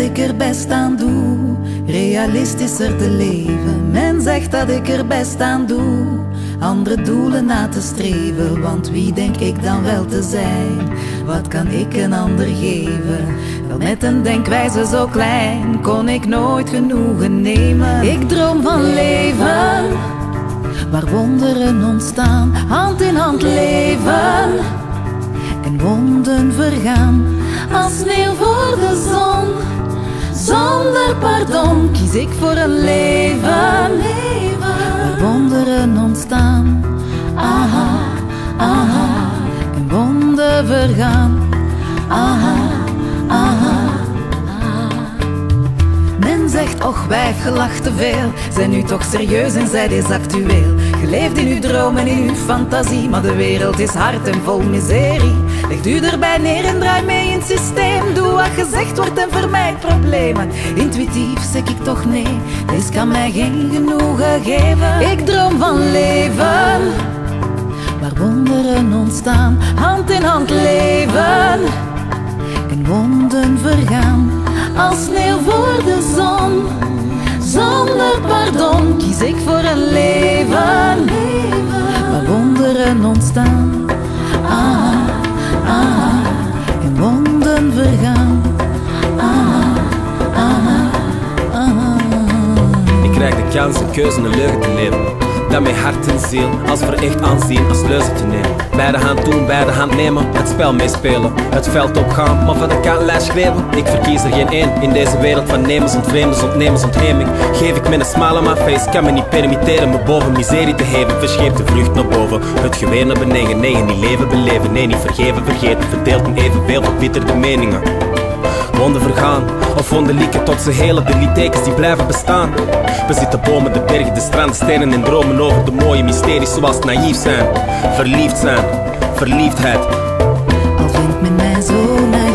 ik er best aan doe, realistischer te leven. Men zegt dat ik er best aan doe, andere doelen na te streven. Want wie denk ik dan wel te zijn? Wat kan ik een ander geven? Wel met een denkwijze zo klein kon ik nooit genoegen nemen. Ik droom van leven, waar wonderen ontstaan, hand in hand leven en wonden vergaan als sneeuw voor de zon. Zonder pardon kies ik voor een leven, waar wonderen ontstaan. Aha, aha, en wonden vergaan. Aha, aha. Men zegt, och wijf, gelacht te veel Zijn nu toch serieus en zij is actueel Geleefd in uw droom en in uw fantasie Maar de wereld is hard en vol miserie. Legt u erbij neer en draai mee in het systeem. Doe wat gezegd wordt en vermijd problemen. Intuïtief zeg ik toch nee Deze kan mij geen genoegen geven. Ik droom van leven Waar wonderen ontstaan. Hand in hand leven en wonden vergaan. Als sneeuw pardon kies ik voor een leven waar wonderen ontstaan. Kans een keuze een leugen te leven. Dat mijn hart en ziel als verecht aanzien als leuze te nemen. Beide hand doen, beide hand nemen, het spel meespelen. Het veld opgaan, maar van de kantlijst schreven. Ik verkies er geen één in deze wereld van nemers, ontvreemders, ontnemers, ontheming. Geef ik met een on my face, kan me niet permitteren me boven miserie te heven. Verscheep de vlucht naar boven, het geweer naar beneden. Nee, niet leven beleven, nee, niet vergeven, vergeten. Verdeeld in evenveel verbitterde meningen. Wonden vergaan, of wonden lieken tot ze hele de littekens die blijven bestaan. We zitten bomen, de bergen, de stranden, stenen en dromen over de mooie mysteries zoals naïef zijn, verliefd zijn, verliefdheid. Al vindt men mij